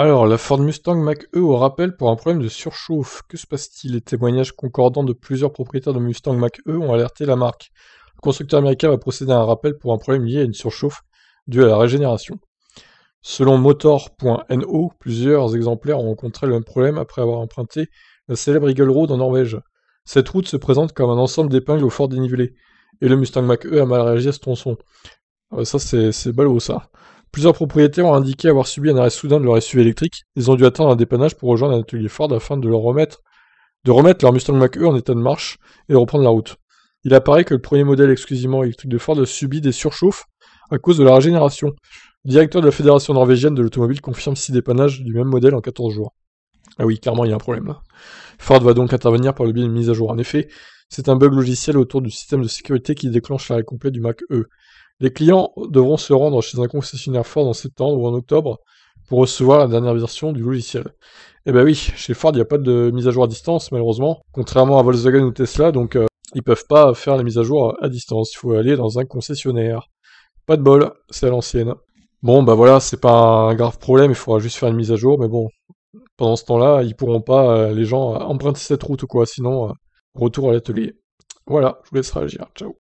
Alors, la Ford Mustang Mach-E au rappel pour un problème de surchauffe. Que se passe-t-il? Les témoignages concordants de plusieurs propriétaires de Mustang Mach-E ont alerté la marque. Le constructeur américain va procéder à un rappel pour un problème lié à une surchauffe due à la régénération. Selon Motor.no, plusieurs exemplaires ont rencontré le même problème après avoir emprunté la célèbre Eagle Road en Norvège. Cette route se présente comme un ensemble d'épingles au fort dénivelé, et le Mustang Mach-E a mal réagi à ce tronçon. Euh, ça, c'est ballot, ça. Plusieurs propriétaires ont indiqué avoir subi un arrêt soudain de leur SUV électrique. Ils ont dû attendre un dépannage pour rejoindre un atelier Ford afin de leur remettre, leur Mustang Mach-E en état de marche et reprendre la route. Il apparaît que le premier modèle exclusivement électrique de Ford a subi des surchauffes à cause de la régénération. Le directeur de la Fédération norvégienne de l'automobile confirme six dépannages du même modèle en 14 jours. Ah oui, clairement, il y a un problème là. Ford va donc intervenir par le biais d'une mise à jour. En effet, c'est un bug logiciel autour du système de sécurité qui déclenche l'arrêt complet du Mac E. Les clients devront se rendre chez un concessionnaire Ford en septembre ou en octobre pour recevoir la dernière version du logiciel. Eh ben oui, chez Ford, il n'y a pas de mise à jour à distance, malheureusement, contrairement à Volkswagen ou Tesla, donc euh, ils peuvent pas faire la mise à jour à distance. Il faut aller dans un concessionnaire. Pas de bol, c'est à l'ancienne. Bon, bah voilà, c'est pas un grave problème, il faudra juste faire une mise à jour, mais bon, pendant ce temps-là, ils pourront pas, euh, les gens, emprunter cette route ou quoi, sinon, euh, retour à l'atelier. Voilà, je vous laisse réagir. Ciao.